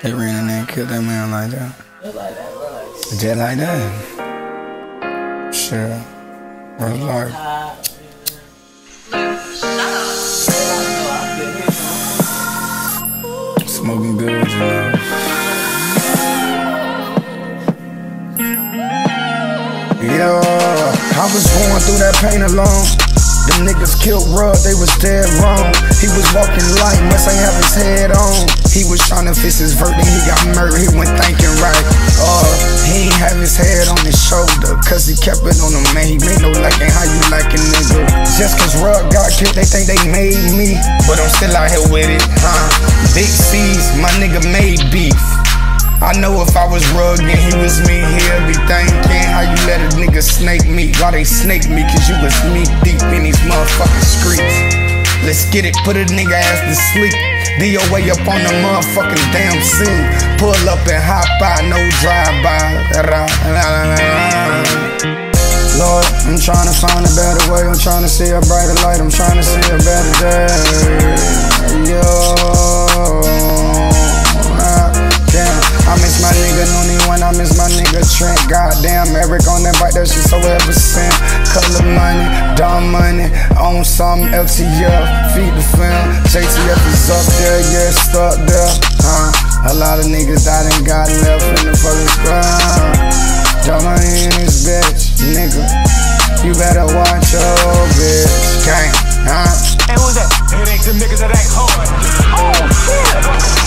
They ran in there and killed that man like that. Just like that, bro. Like, Just like that. Sure. Life? ah. Smoking good, you know. Yeah, I was going through that pain alone. Them niggas killed Rug, they was dead wrong. He was walking light, must ain't have his head on. He was trying to fix his verdict, he got murdered, he went thinking right. Uh, he ain't have his head on his shoulder, cause he kept it on him, man. He made no liking how you liking nigga. Just cause Rug got killed, they think they made me. But I'm still out here with it, huh? Big C's, my nigga made beef. I know if I was rugged and he was me, he'll be thinking how you let a nigga snake me. Why they snake me? Cause you was knee deep in these motherfucking streets. Let's get it, put a nigga ass to sleep. DOA up on the motherfucking damn scene. Pull up and hop out, no drive-by. Lord, I'm trying to find a better way. I'm trying to see a brighter light. I'm trying to see a better day. Yo. Trent. Goddamn, Eric on that bike, that shit so ever sent. Color money, dumb money, on some LTF, feed the film. JTF is up there, yeah, stuck there. Huh? A lot of niggas I done got left in the fucking ground. Dumb money in this bitch, nigga. You better watch your bitch. Gang, huh? Hey, who's that? It ain't them niggas that act hard. Oh, shit.